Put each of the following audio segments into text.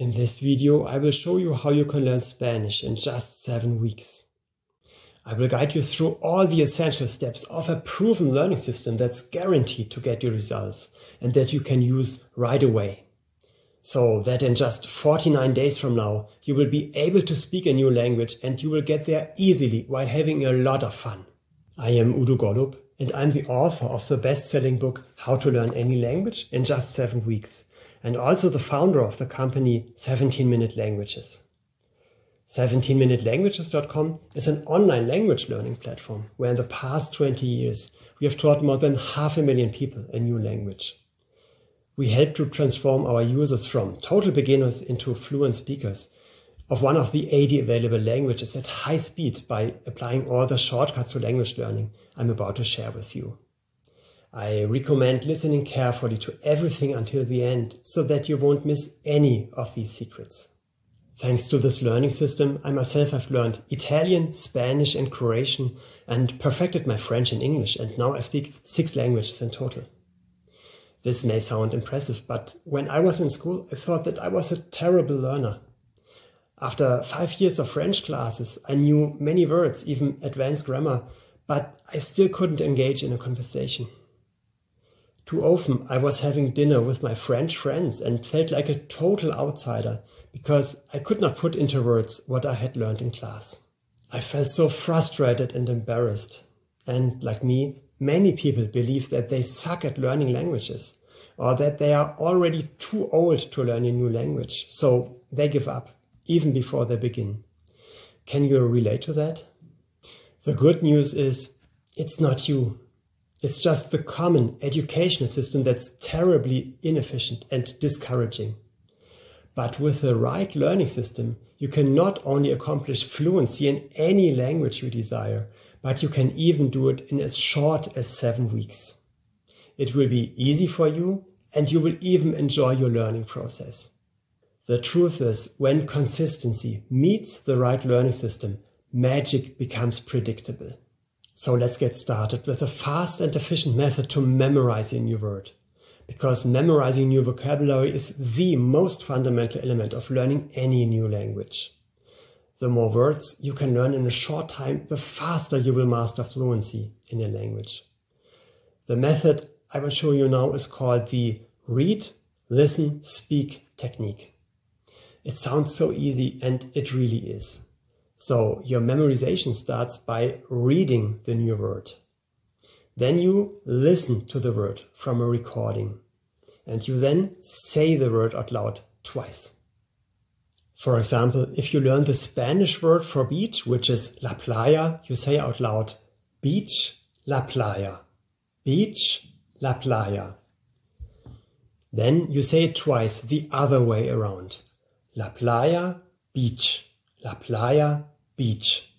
In this video, I will show you how you can learn Spanish in just 7 weeks. I will guide you through all the essential steps of a proven learning system that's guaranteed to get you results and that you can use right away. So that in just 49 days from now, you will be able to speak a new language and you will get there easily while having a lot of fun. I am Udo Gollub and I'm the author of the best-selling book How to Learn Any Language in Just 7 Weeks and also the founder of the company 17 Minute Languages. 17minutelanguages.com is an online language learning platform where in the past 20 years we have taught more than half a million people a new language. We help to transform our users from total beginners into fluent speakers of one of the 80 available languages at high speed by applying all the shortcuts to language learning I'm about to share with you. I recommend listening carefully to everything until the end so that you won't miss any of these secrets. Thanks to this learning system, I myself have learned Italian, Spanish and Croatian and perfected my French and English and now I speak six languages in total. This may sound impressive, but when I was in school, I thought that I was a terrible learner. After five years of French classes, I knew many words, even advanced grammar, but I still couldn't engage in a conversation. Too often I was having dinner with my French friends and felt like a total outsider because I could not put into words what I had learned in class. I felt so frustrated and embarrassed. And like me, many people believe that they suck at learning languages or that they are already too old to learn a new language. So they give up even before they begin. Can you relate to that? The good news is it's not you. It's just the common educational system that's terribly inefficient and discouraging. But with the right learning system, you can not only accomplish fluency in any language you desire, but you can even do it in as short as seven weeks. It will be easy for you and you will even enjoy your learning process. The truth is, when consistency meets the right learning system, magic becomes predictable. So let's get started with a fast and efficient method to memorize a new word. Because memorizing new vocabulary is the most fundamental element of learning any new language. The more words you can learn in a short time, the faster you will master fluency in a language. The method I will show you now is called the read, listen, speak technique. It sounds so easy and it really is. So your memorization starts by reading the new word. Then you listen to the word from a recording and you then say the word out loud twice. For example, if you learn the Spanish word for beach, which is la playa, you say out loud beach, la playa, beach, la playa. Then you say it twice the other way around. La playa, beach, la playa, beach.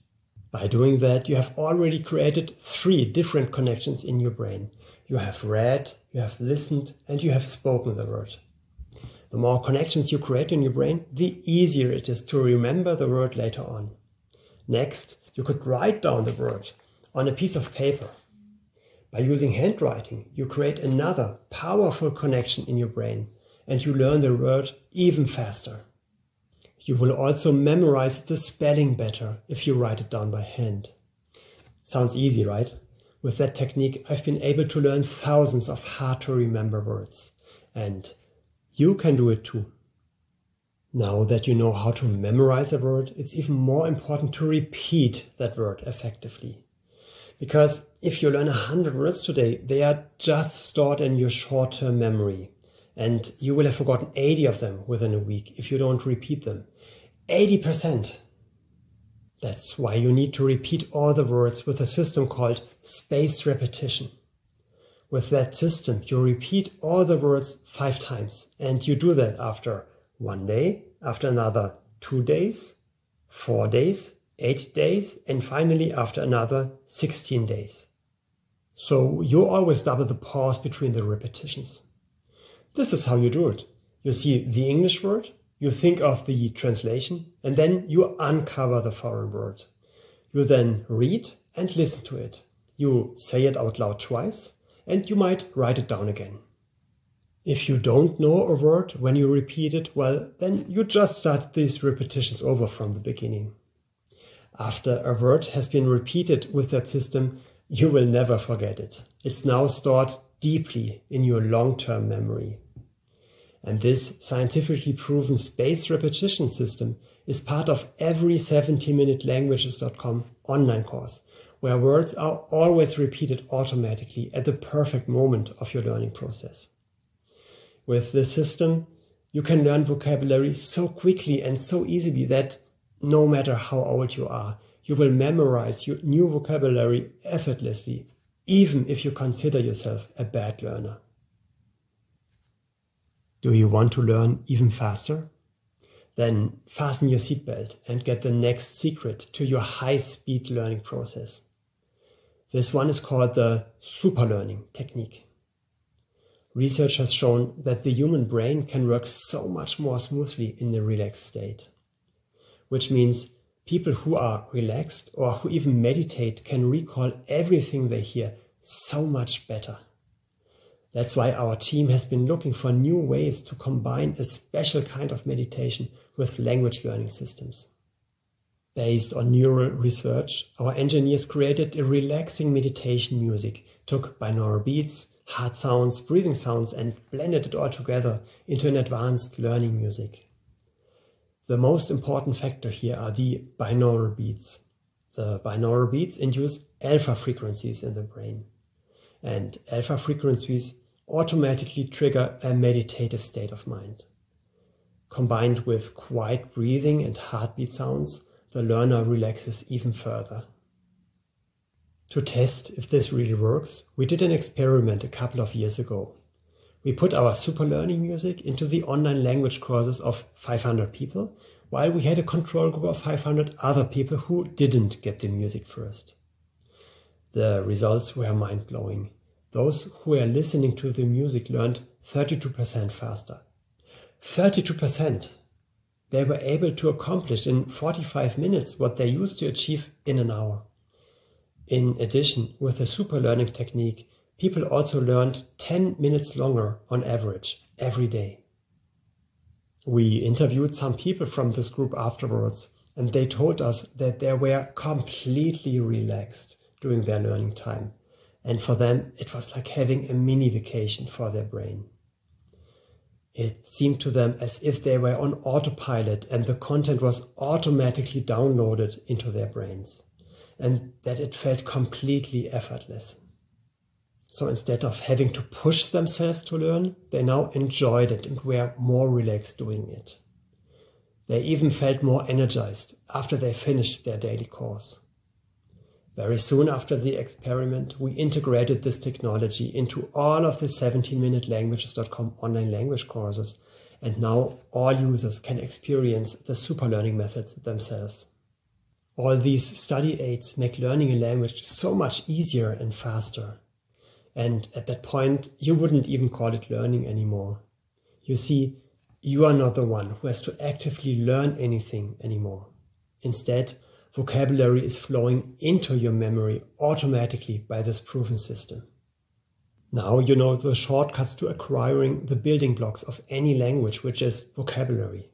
By doing that, you have already created three different connections in your brain. You have read, you have listened, and you have spoken the word. The more connections you create in your brain, the easier it is to remember the word later on. Next, you could write down the word on a piece of paper. By using handwriting, you create another powerful connection in your brain and you learn the word even faster. You will also memorize the spelling better if you write it down by hand. Sounds easy, right? With that technique, I've been able to learn thousands of hard to remember words. And you can do it too. Now that you know how to memorize a word, it's even more important to repeat that word effectively. Because if you learn a hundred words today, they are just stored in your short-term memory. And you will have forgotten 80 of them within a week if you don't repeat them. 80%. That's why you need to repeat all the words with a system called spaced repetition. With that system, you repeat all the words five times and you do that after one day, after another two days, four days, eight days, and finally after another 16 days. So you always double the pause between the repetitions. This is how you do it. You see the English word, you think of the translation and then you uncover the foreign word. You then read and listen to it. You say it out loud twice and you might write it down again. If you don't know a word when you repeat it, well, then you just start these repetitions over from the beginning. After a word has been repeated with that system, you will never forget it. It's now stored deeply in your long-term memory. And this scientifically proven spaced repetition system is part of every 17minutelanguages.com online course, where words are always repeated automatically at the perfect moment of your learning process. With this system, you can learn vocabulary so quickly and so easily that no matter how old you are, you will memorize your new vocabulary effortlessly, even if you consider yourself a bad learner. Do you want to learn even faster? Then fasten your seatbelt and get the next secret to your high speed learning process. This one is called the super learning technique. Research has shown that the human brain can work so much more smoothly in the relaxed state, which means people who are relaxed or who even meditate can recall everything they hear so much better. That's why our team has been looking for new ways to combine a special kind of meditation with language learning systems. Based on neural research, our engineers created a relaxing meditation music, took binaural beats, heart sounds, breathing sounds, and blended it all together into an advanced learning music. The most important factor here are the binaural beats. The binaural beats induce alpha frequencies in the brain. And alpha frequencies automatically trigger a meditative state of mind. Combined with quiet breathing and heartbeat sounds, the learner relaxes even further. To test if this really works, we did an experiment a couple of years ago. We put our super learning music into the online language courses of 500 people, while we had a control group of 500 other people who didn't get the music first. The results were mind blowing. Those who were listening to the music learned 32% faster. 32%! They were able to accomplish in 45 minutes what they used to achieve in an hour. In addition, with the super learning technique, people also learned 10 minutes longer on average every day. We interviewed some people from this group afterwards, and they told us that they were completely relaxed during their learning time. And for them, it was like having a mini vacation for their brain. It seemed to them as if they were on autopilot and the content was automatically downloaded into their brains and that it felt completely effortless. So instead of having to push themselves to learn, they now enjoyed it and were more relaxed doing it. They even felt more energized after they finished their daily course. Very soon after the experiment, we integrated this technology into all of the 17minutelanguages.com online language courses, and now all users can experience the super learning methods themselves. All these study aids make learning a language so much easier and faster. And at that point, you wouldn't even call it learning anymore. You see, you are not the one who has to actively learn anything anymore. Instead, vocabulary is flowing into your memory automatically by this proven system. Now you know the shortcuts to acquiring the building blocks of any language, which is vocabulary.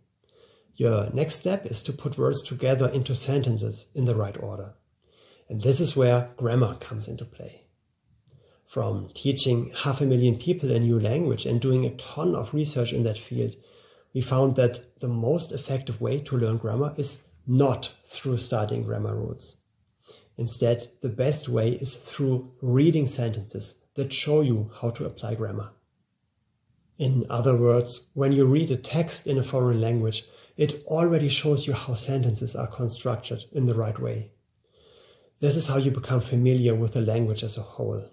Your next step is to put words together into sentences in the right order. And this is where grammar comes into play. From teaching half a million people a new language and doing a ton of research in that field, we found that the most effective way to learn grammar is not through studying grammar rules. Instead, the best way is through reading sentences that show you how to apply grammar. In other words, when you read a text in a foreign language, it already shows you how sentences are constructed in the right way. This is how you become familiar with the language as a whole.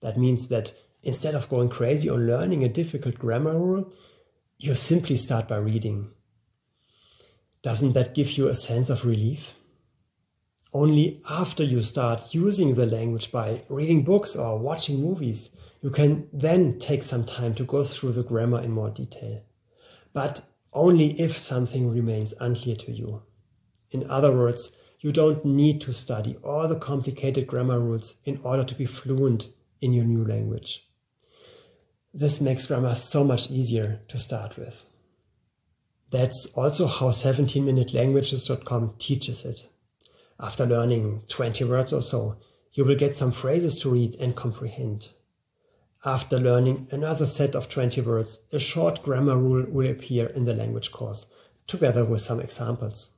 That means that instead of going crazy or learning a difficult grammar rule, you simply start by reading. Doesn't that give you a sense of relief? Only after you start using the language by reading books or watching movies, you can then take some time to go through the grammar in more detail. But only if something remains unclear to you. In other words, you don't need to study all the complicated grammar rules in order to be fluent in your new language. This makes grammar so much easier to start with. That's also how 17minutelanguages.com teaches it. After learning 20 words or so, you will get some phrases to read and comprehend. After learning another set of 20 words, a short grammar rule will appear in the language course, together with some examples.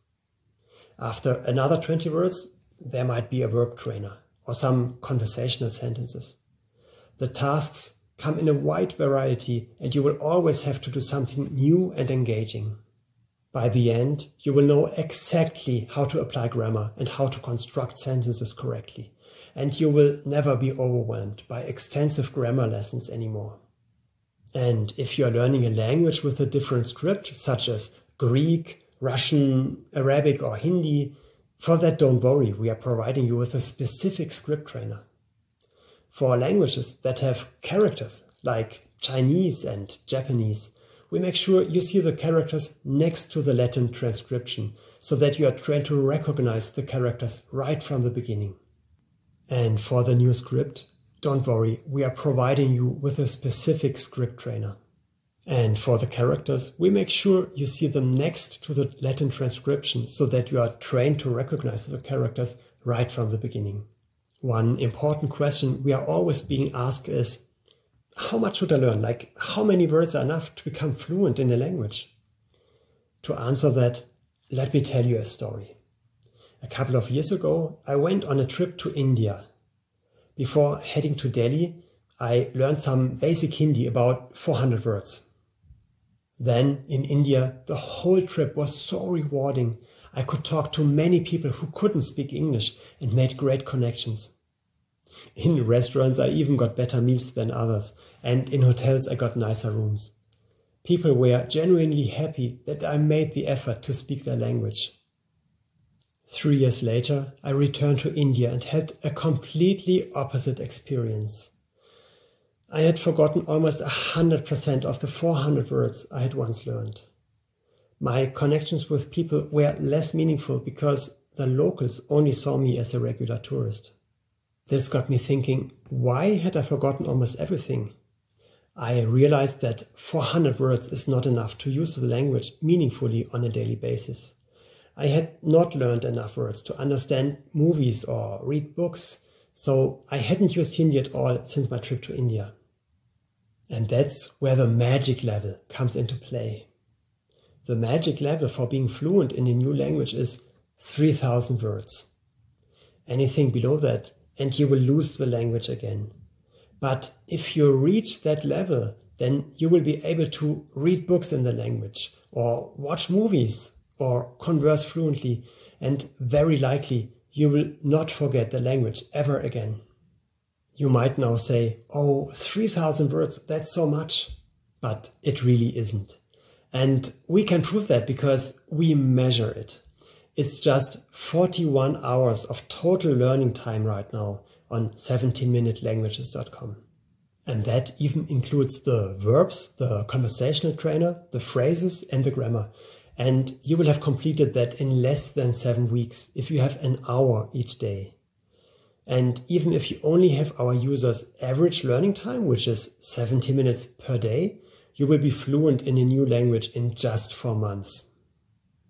After another 20 words, there might be a verb trainer or some conversational sentences. The tasks come in a wide variety and you will always have to do something new and engaging. By the end, you will know exactly how to apply grammar and how to construct sentences correctly and you will never be overwhelmed by extensive grammar lessons anymore. And if you are learning a language with a different script, such as Greek, Russian, Arabic, or Hindi, for that don't worry, we are providing you with a specific script trainer. For languages that have characters like Chinese and Japanese, we make sure you see the characters next to the Latin transcription so that you are trained to recognize the characters right from the beginning. And for the new script, don't worry, we are providing you with a specific script trainer. And for the characters, we make sure you see them next to the Latin transcription so that you are trained to recognize the characters right from the beginning. One important question we are always being asked is, how much should I learn? Like, how many words are enough to become fluent in a language? To answer that, let me tell you a story. A couple of years ago, I went on a trip to India. Before heading to Delhi, I learned some basic Hindi, about 400 words. Then in India, the whole trip was so rewarding. I could talk to many people who couldn't speak English and made great connections. In restaurants, I even got better meals than others, and in hotels, I got nicer rooms. People were genuinely happy that I made the effort to speak their language. Three years later, I returned to India and had a completely opposite experience. I had forgotten almost 100% of the 400 words I had once learned. My connections with people were less meaningful because the locals only saw me as a regular tourist. This got me thinking, why had I forgotten almost everything? I realized that 400 words is not enough to use the language meaningfully on a daily basis. I had not learned enough words to understand movies or read books, so I hadn't used Hindi at all since my trip to India. And that's where the magic level comes into play. The magic level for being fluent in a new language is 3000 words. Anything below that, and you will lose the language again. But if you reach that level, then you will be able to read books in the language or watch movies or converse fluently, and very likely you will not forget the language ever again. You might now say, oh, 3000 words, that's so much. But it really isn't. And we can prove that because we measure it. It's just 41 hours of total learning time right now on 17minutelanguages.com. And that even includes the verbs, the conversational trainer, the phrases, and the grammar. And you will have completed that in less than seven weeks if you have an hour each day. And even if you only have our users' average learning time, which is 70 minutes per day, you will be fluent in a new language in just four months.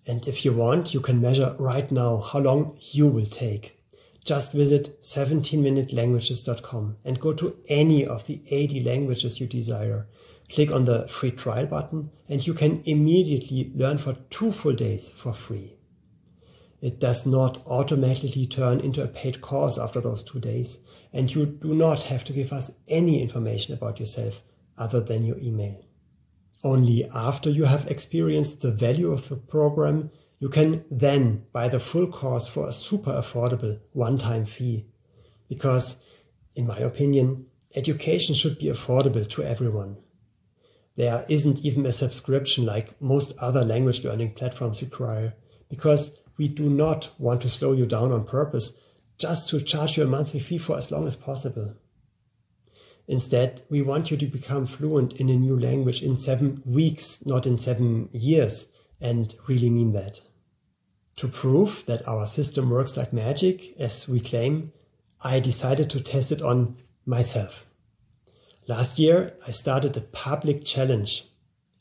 And if you want, you can measure right now how long you will take. Just visit 17minutelanguages.com and go to any of the 80 languages you desire Click on the free trial button and you can immediately learn for two full days for free. It does not automatically turn into a paid course after those two days, and you do not have to give us any information about yourself other than your email. Only after you have experienced the value of the program, you can then buy the full course for a super affordable one time fee. Because, in my opinion, education should be affordable to everyone. There isn't even a subscription like most other language learning platforms require, because we do not want to slow you down on purpose just to charge you a monthly fee for as long as possible. Instead, we want you to become fluent in a new language in seven weeks, not in seven years, and really mean that. To prove that our system works like magic, as we claim, I decided to test it on myself. Last year, I started a public challenge.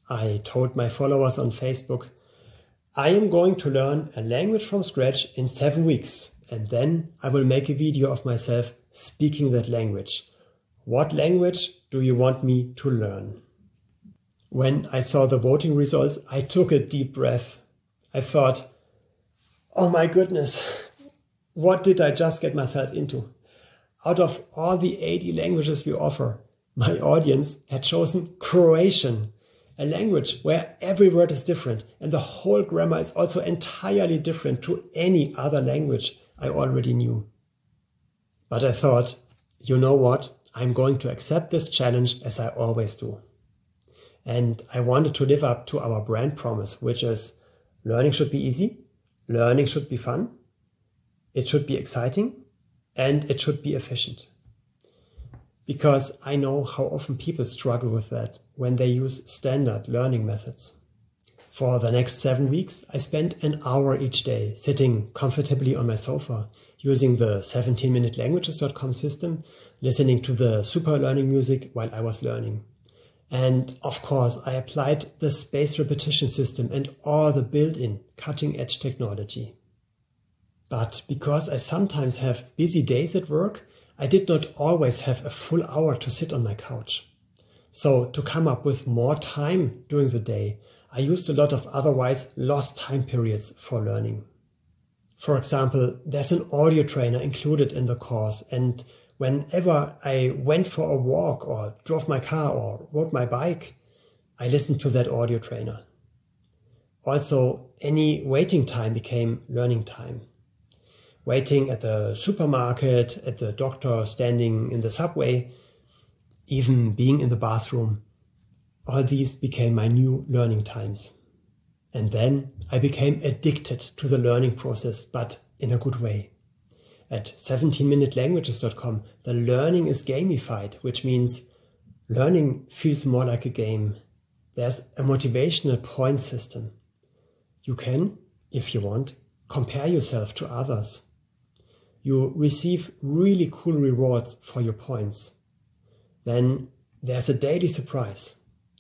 I told my followers on Facebook, I am going to learn a language from scratch in seven weeks, and then I will make a video of myself speaking that language. What language do you want me to learn? When I saw the voting results, I took a deep breath. I thought, oh my goodness, what did I just get myself into? Out of all the 80 languages we offer, my audience had chosen Croatian, a language where every word is different and the whole grammar is also entirely different to any other language I already knew. But I thought, you know what? I'm going to accept this challenge as I always do. And I wanted to live up to our brand promise, which is learning should be easy, learning should be fun, it should be exciting, and it should be efficient. Because I know how often people struggle with that when they use standard learning methods. For the next seven weeks, I spent an hour each day sitting comfortably on my sofa, using the 17minutelanguages.com system, listening to the super learning music while I was learning. And of course, I applied the spaced repetition system and all the built-in cutting edge technology. But because I sometimes have busy days at work, I did not always have a full hour to sit on my couch. So to come up with more time during the day, I used a lot of otherwise lost time periods for learning. For example, there's an audio trainer included in the course and whenever I went for a walk or drove my car or rode my bike, I listened to that audio trainer. Also, any waiting time became learning time waiting at the supermarket, at the doctor, standing in the subway, even being in the bathroom. All these became my new learning times. And then I became addicted to the learning process, but in a good way. At 17minutelanguages.com, the learning is gamified, which means learning feels more like a game. There's a motivational point system. You can, if you want, compare yourself to others you receive really cool rewards for your points. Then there's a daily surprise.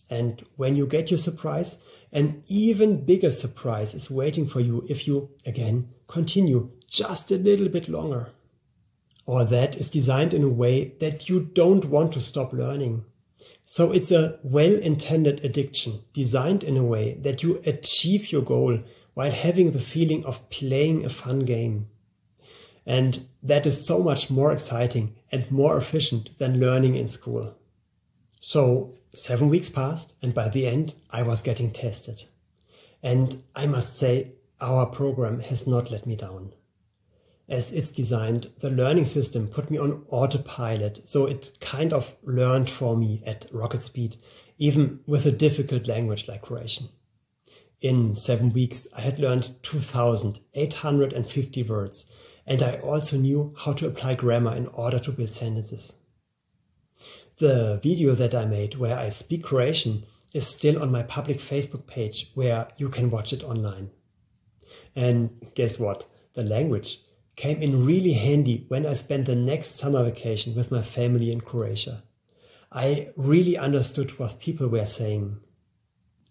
And when you get your surprise, an even bigger surprise is waiting for you if you, again, continue just a little bit longer. Or that is designed in a way that you don't want to stop learning. So it's a well intended addiction designed in a way that you achieve your goal while having the feeling of playing a fun game. And that is so much more exciting and more efficient than learning in school. So seven weeks passed and by the end I was getting tested. And I must say our program has not let me down. As it's designed, the learning system put me on autopilot, so it kind of learned for me at rocket speed, even with a difficult language like Croatian. In seven weeks, I had learned 2,850 words, and I also knew how to apply grammar in order to build sentences. The video that I made where I speak Croatian is still on my public Facebook page where you can watch it online. And guess what? The language came in really handy when I spent the next summer vacation with my family in Croatia. I really understood what people were saying.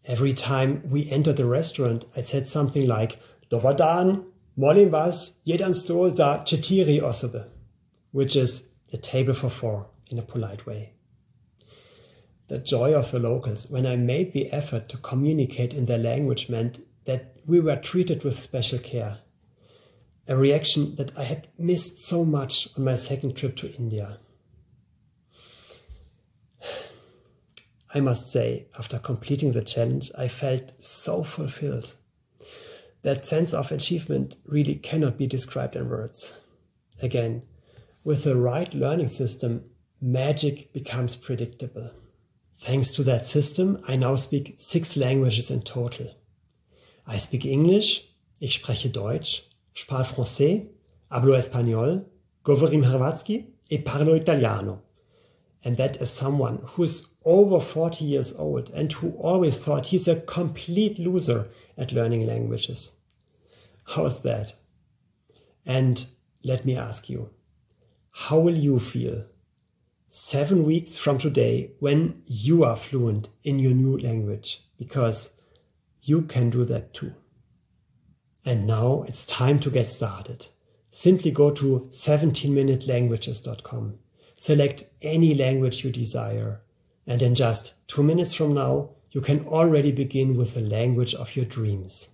Every time we entered a restaurant, I said something like, Dobar dan, Molim vas, jedan stol za četiri osobe, which is a table for four in a polite way. The joy of the locals when I made the effort to communicate in their language meant that we were treated with special care. A reaction that I had missed so much on my second trip to India. I must say, after completing the challenge, I felt so fulfilled. That sense of achievement really cannot be described in words. Again, with the right learning system, magic becomes predictable. Thanks to that system, I now speak six languages in total. I speak English, ich spreche Deutsch, parle français, hablo español, govorim hrvatski e parlo italiano. And that is someone who is over 40 years old and who always thought he's a complete loser at learning languages. How's that? And let me ask you, how will you feel seven weeks from today when you are fluent in your new language because you can do that too. And now it's time to get started. Simply go to 17minutelanguages.com. Select any language you desire. And in just two minutes from now, you can already begin with the language of your dreams.